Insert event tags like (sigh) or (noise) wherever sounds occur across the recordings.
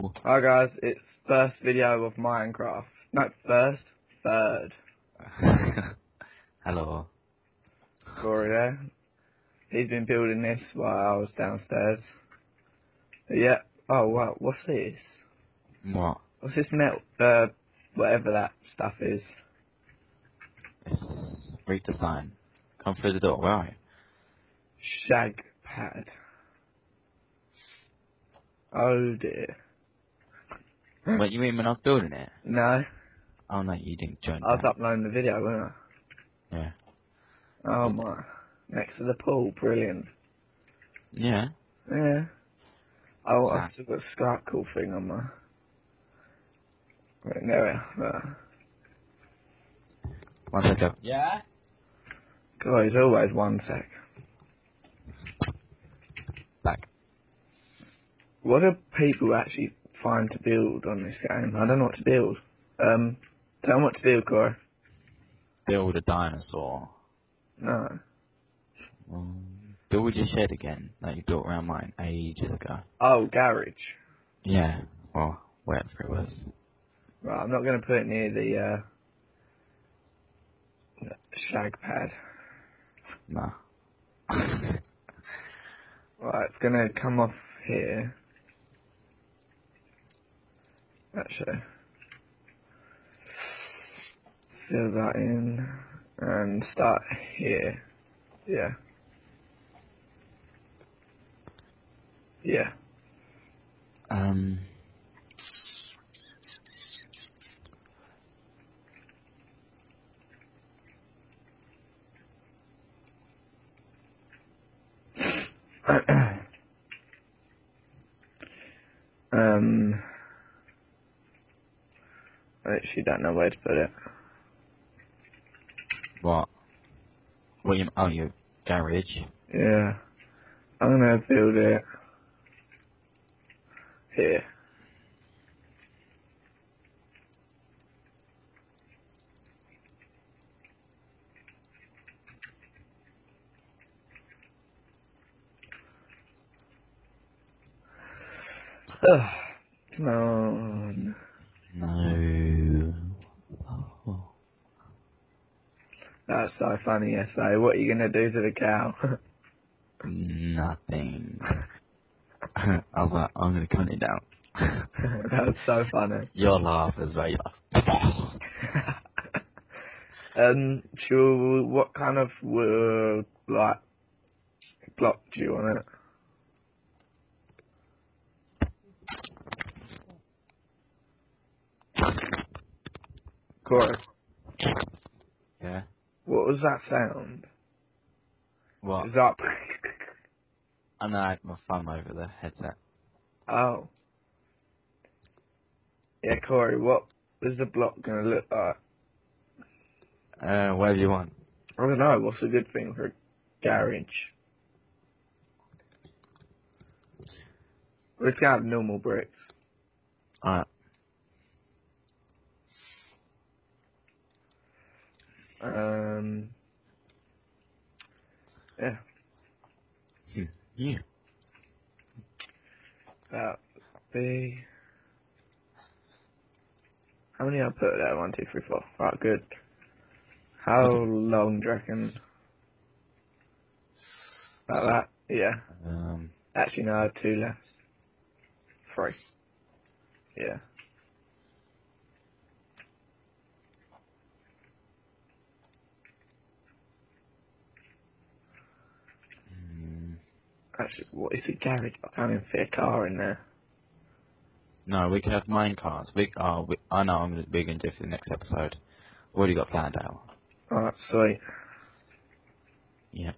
Hi guys, it's first video of Minecraft. No, first, third. (laughs) Hello. Corey there. He's been building this while I was downstairs. But yeah. Oh wow, what's this? What? What's this metal? Uh, whatever that stuff is. It's read the sign. Come through the door. Where are you? Shag pad. Oh dear. What you mean when I was building it? No, Oh no, you didn't join. I was that. uploading the video, wasn't I? Yeah. Oh my. Next to the pool, brilliant. Yeah. Yeah. Oh, I've Sad. still got a Skype call thing on my. Right, there we are. One second. Yeah. God, he's always one sec. Back. What do people actually find to build on this game? I don't know what to build. Um, tell them what to build, Corey. Build a dinosaur. No. Um, build your shed again, like you built around mine ages ago. Oh, garage. Yeah. Or whatever it was. Right, I'm not going to put it near the, uh, shag pad. No. (laughs) Right, it's going to come off here. Actually. Fill that in and start here. Yeah. Yeah. um. (coughs) um, I actually don't know where to put it. What? What you? Oh, your garage. Yeah. I'm gonna build it here. (sighs) Ugh. No. That's so funny, SA. What are you gonna do to the cow? Nothing. I was like, I'm gonna cut it down. (laughs) That's so funny. Your laugh is like, (laughs) um, sure, what kind of wood, like, block do you want it? Corey, yeah. What was that sound? What? Was like, I know I had my thumb over the headset. oh. Yeah, Corey, what is the block gonna look like? Uh, whatever you want. I don't know, what's a good thing for a garage? Let's have normal bricks. Alright. Um, yeah, Yeah. that be. How many I put there? One, two, three, four. Right, good. How long do you reckon? About that? Yeah. Um, Actually, no, two left. Three. Yeah. mm, Actually, what is a garage? I can't even fit a car in there. no, we can have mine cars. We, oh, we, I know I'm we're gonna do it for the next episode. Already got planned out. Oh, Alright, sweet. Yeah.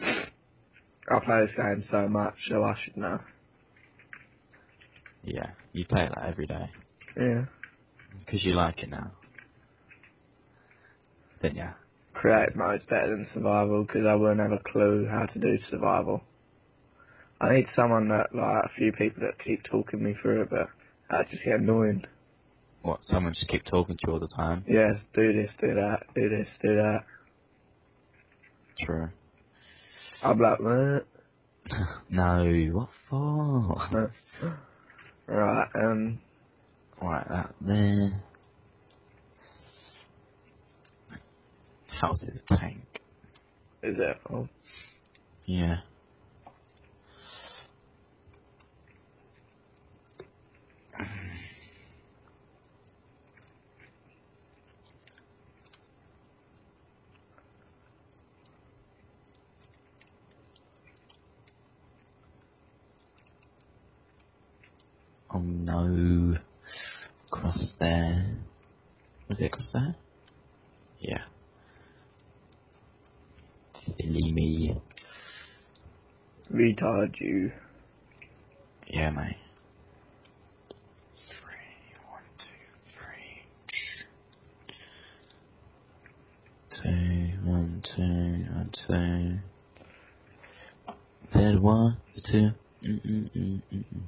I play this game so much, so I should know. Yeah. You play it like every day. Yeah. Because you like it now. Don't ya? Creative mode's better than survival because I won't have a clue how to do survival. I need someone that, like, a few people that keep talking me through it, but I just get annoying. What, someone just keep talking to you all the time? Yes, do this, do that, do this, do that. True. I'm like, what? (laughs) no, what for? (laughs) Right, um, Right, that there. House is a tank. is it? Oh, Yeah. Oh no. Cross there. Was it across there? Yeah. Silly me. retard you. Yeah, mate. Three, one, two, three. Two, one, two, one, two. Then one, two. Mm, mm, mm, mm, mm.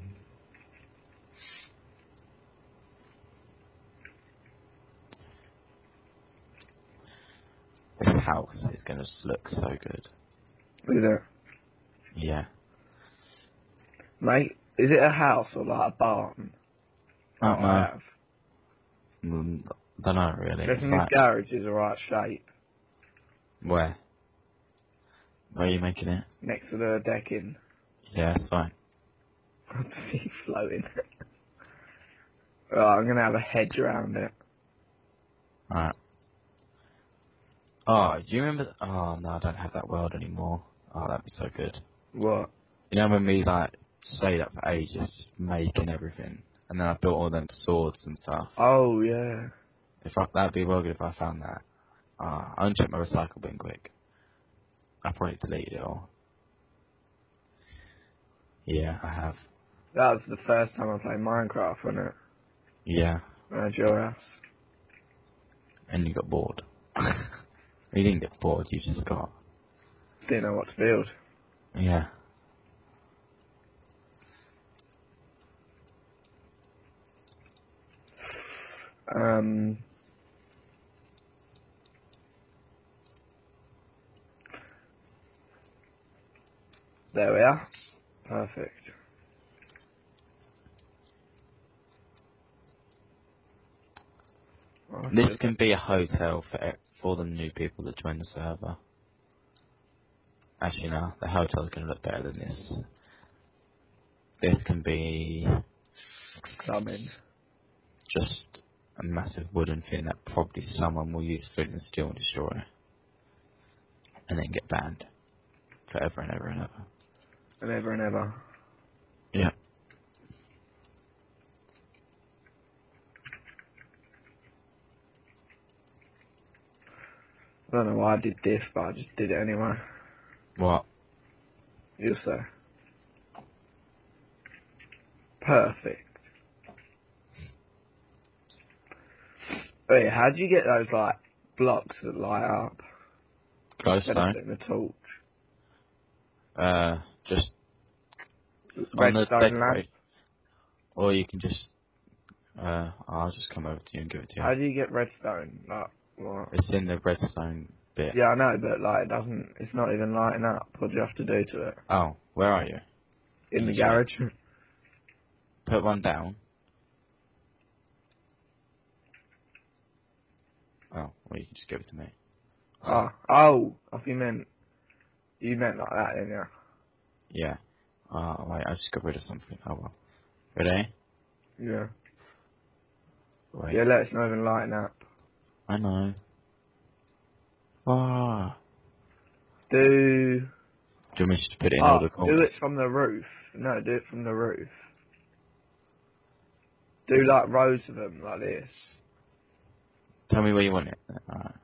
This house is gonna just look so good. Is it? Yeah. Mate, is it a house or like a barn? I don't know. Have. Mm, don't know really. This like, garage is the right shape where? Where are you making it? next to the decking. Yeah, it's fine. (laughs) I see floating. (laughs) right, I'm gonna have a hedge around it. Alright. Oh, do you remember? Oh no, I don't have that world anymore. Oh, that'd be so good. What? You know when we like stayed up for ages, just making everything, and then I built all them swords and stuff. Oh yeah. If I, that'd be well good if I found that. Ah, I'll check my recycle bin quick. I probably deleted it all. Yeah, I have. That was the first time I played Minecraft, wasn't it? Yeah, At your house. and you got bored. (laughs) you didn't get bored. You just got Didn't know what to build. yeah. Um. There we are. Perfect. This can be a hotel for for the new people that join the server. Actually, no, the hotel's going to look better than this. This can be just a massive wooden thing that probably someone will use flint and steel and destroy. And then get banned. Forever and ever and ever. And ever and ever. Yeah. I don't know why I did this, but I just did it anyway. What? You'll say. Perfect. Wait, how do you get those like blocks that light up? Glowstone? a torch. Uh, just on the Redstone lamp. decorate. Or you can just, uh, I'll just come over to you and give it to you. How do you get redstone? Like, what? It's in the redstone bit. Yeah, I know, but like, it doesn't. It's not even lighting up. What do you have to do to it? Oh, where are you? In the Sure. garage. (laughs) Put one down. Oh, well you can just give it to me. Oh, oh, I think you meant. You meant like that, didn't you? Yeah. Oh, wait, I just got rid of something. Oh well. Ready? Yeah. Wait. Yeah, let it's not even lighting up. I know. Ah. Do. Do you want me to put it in oh, all the do it from the roof. No, do it from the roof. Do like rows of them like this. Tell me where you want it. Alright.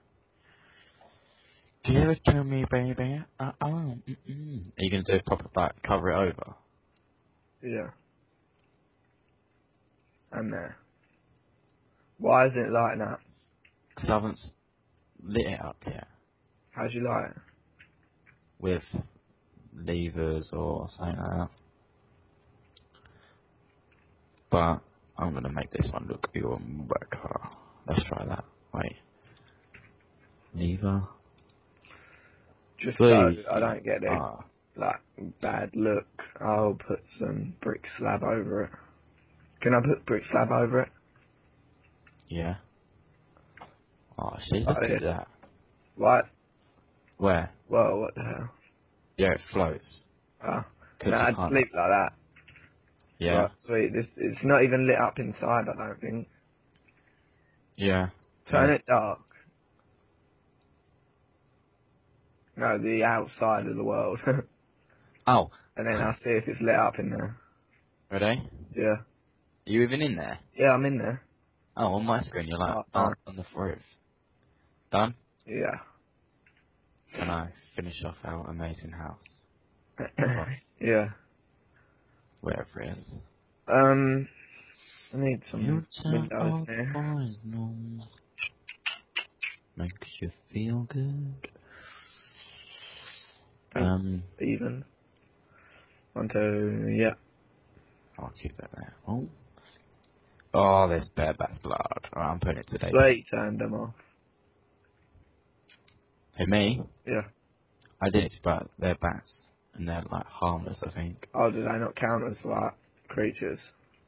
Give it to me, baby. Uh oh. Mm-mm. Are you gonna do a proper like cover it over? Yeah. And there. Why isn't it lighting up? Because I haven't lit it up yet How do you light it? with levers or something like that. But I'm gonna make this one look even better. Let's try that. Wait. Lever. Just so I don't get it. Ah. like bad look, I'll put some brick slab over it. Can I put brick slab over it? Yeah. Oh, see, look at yeah. that. What? Where? Whoa, what the hell? Yeah, it floats. Oh, you I'd can't- sleep like that. Yeah. Right, sweet. This it's not even lit up inside. I don't think. Yeah. Turn Yes. it dark. No, the outside of the world, (laughs) Oh. and Oh, then I'll see if it's lit up in there. ready? Yeah. Are you even in there? Yeah, I'm in there. Oh, on my screen, you're like Oh, on, on the roof. Done? Yeah. Can I finish off our amazing house? (clears throat) yeah. Wherever it is. Um, I need some You windows off here. eyes, no. Makes you feel good. Um, Even. One, two, yeah. I'll keep that there. Oh. Oh, there's bareback's blood. Alright, I'm putting it today. Sweet, turned them off. Hey, me? Yeah. I did, but they're bats. And they're like harmless, I think. Oh, do they not count as like creatures?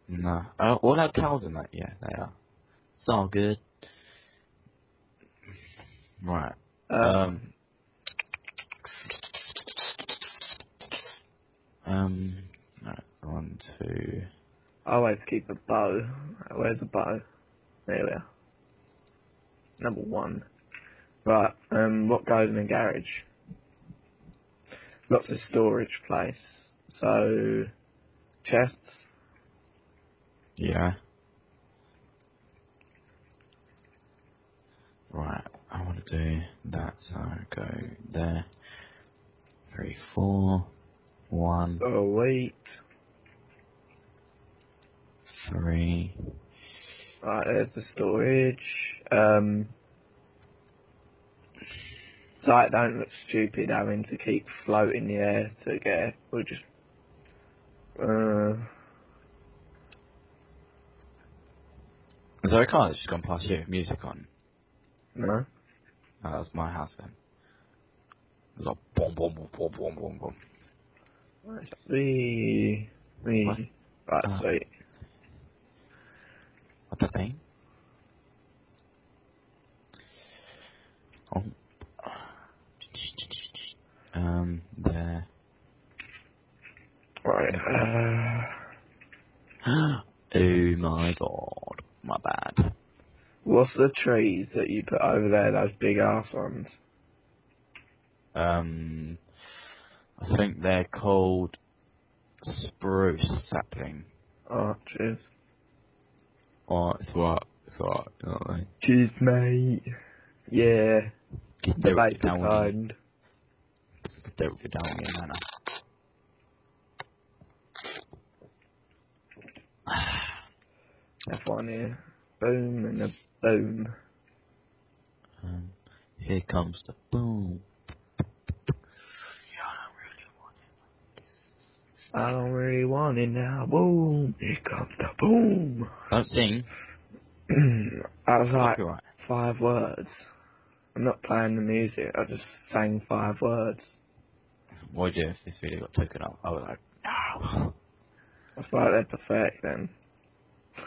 No. Oh, all our cows in that? Yeah, they are. It's all good. Right. Um, Um. Right. One, two. I always keep a bow. Where's the bow? There we are. Number one. Right, um, what goes in a garage? Lots of storage place. So, chests. Yeah. Right. I want to do that. So go there. Three, four. One, Oh, wait. three. Right, there's the storage. Um, so I don't look stupid having to keep floating the air to get. We'll just. Uh, Is there a car that's just gone past you music on? no. Oh, that's my house then. It's a boom, boom, boom, boom, boom, boom, boom. Right, the. the What? right, Ah. sweet. What the thing? Oh. Um, there. Right, uh. (gasps) oh my god. My bad. What's the trees that you put over there, those big ass ones? Um, I think they're called spruce sapling. Oh, cheers. Or it's what? It's what? You know what I mean? Cheers, mate. Yeah, Get the there with later your down kind. Get there with your down in manner. (sighs) Have one here. Boom and a boom. Um, here comes the boom. I don't really want it now. Boom. Here comes the boom. Don't sing. (clears throat) I was like Copyright. five words. I'm not playing the music. I just sang five words. What would you do if this video got taken up? I was like, no. I feel like they're pathetic then,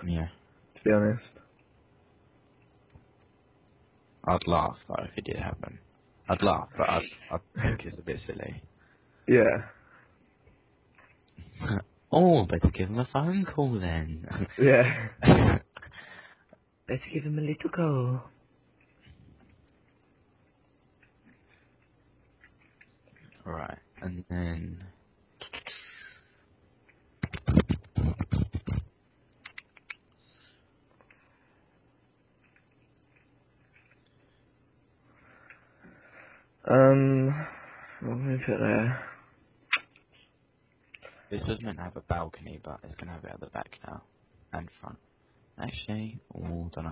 Yeah. to be honest. I'd laugh though if it did happen. I'd laugh, but I'd, I'd think it's a bit silly. Yeah. (laughs) oh, better give him a phone call then. Yeah. (laughs) Let's give him a little go. Right, and then. Um, what me put there? This was meant to have a balcony, but it's gonna have it at the back now. And front. Actually, oh, don't know.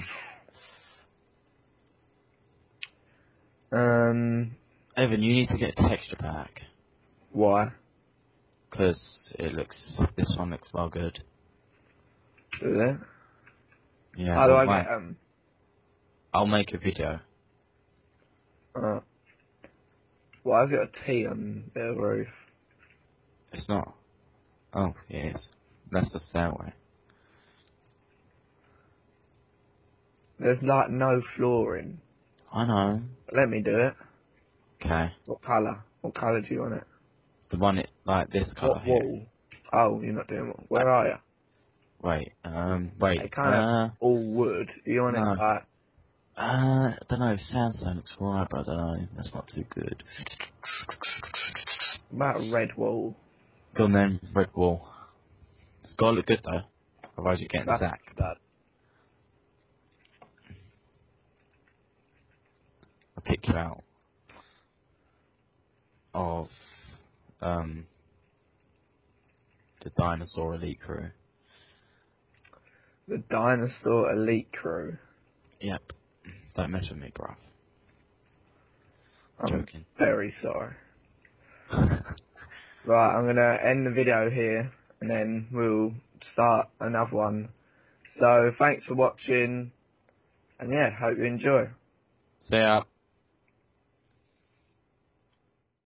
Um, Evan, you need to get a texture pack. why? Because it looks, this one looks well good. Do that? Yeah, How do I might- get um? I'll make a video. Uh, why have you got a T on the roof? It's not. Oh, it is. That's the stairway. There's like no flooring. I know. Let me do it. Okay. What colour? What colour do you want it? The one it like this colour what here. wall? Oh, you're not doing wall. Where are you? Wait. Um. Wait. It kind uh, All wood. You want No. it like uh. I don't know. Sandstone looks alright, but I don't know. That's not too good. about red wall? Go on then. Red wall. It's gotta look good though. Otherwise you're getting That's sacked. that. I'll kick you out of um the dinosaur elite crew. The dinosaur elite crew. Yep. Don't mess with me, bruv. I'm Joking. very sorry. (laughs) Right, I'm gonna end the video here and then we'll start another one. So thanks for watching and yeah, hope you enjoy. See ya.